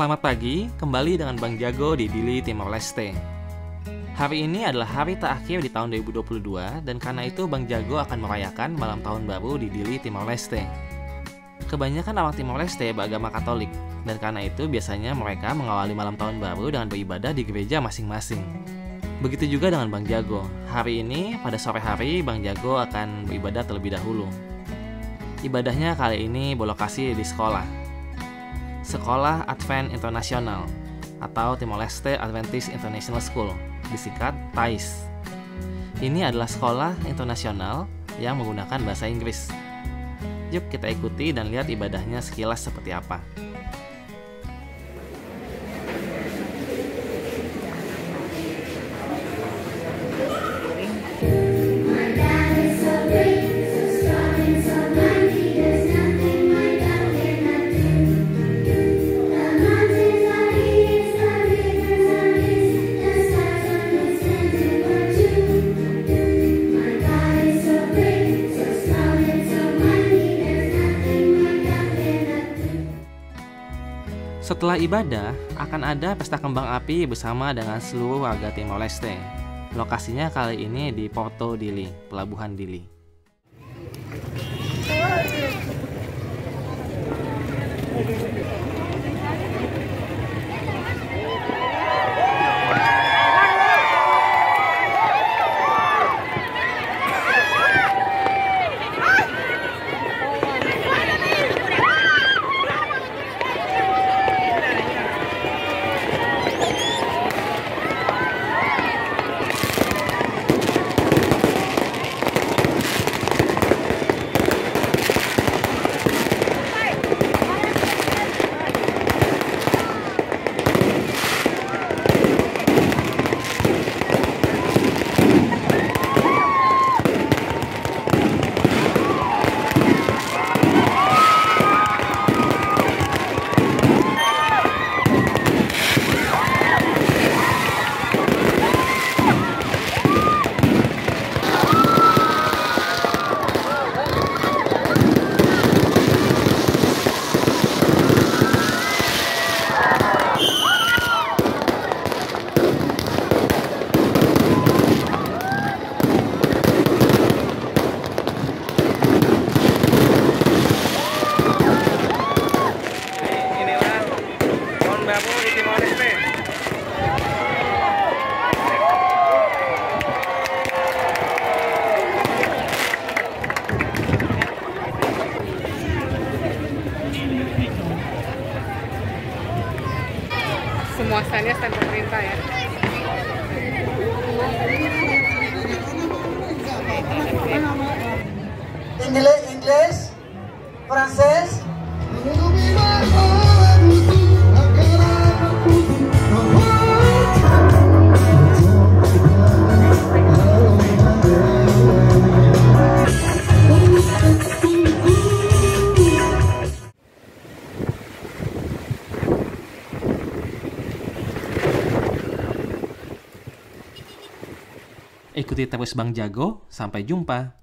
Selamat pagi, kembali dengan Bang Jago di Dili Timor Leste. Hari ini adalah hari terakhir di tahun 2022 dan karena itu Bang Jago akan merayakan malam tahun baru di Dili Timor Leste. Kebanyakan orang Timor Leste beragama Katolik dan karena itu biasanya mereka mengawali malam tahun baru dengan beribadah di gereja masing-masing. Begitu juga dengan Bang Jago. Hari ini pada sore hari Bang Jago akan beribadah terlebih dahulu. Ibadahnya kali ini berlokasi di sekolah. Sekolah Advent Internasional atau Timor Leste Adventist International School, disingkat TAIS. Ini adalah sekolah internasional yang menggunakan bahasa Inggris. Yuk kita ikuti dan lihat ibadahnya sekilas seperti apa. Setelah ibadah, akan ada pesta kembang api bersama dengan seluruh warga Timor Leste. Lokasinya kali ini di Porto Dili, Pelabuhan Dili. inilah tahun baru di Timor Leste. Standnya stand pemerintah ya. Ikuti terus Bang Jago, sampai jumpa.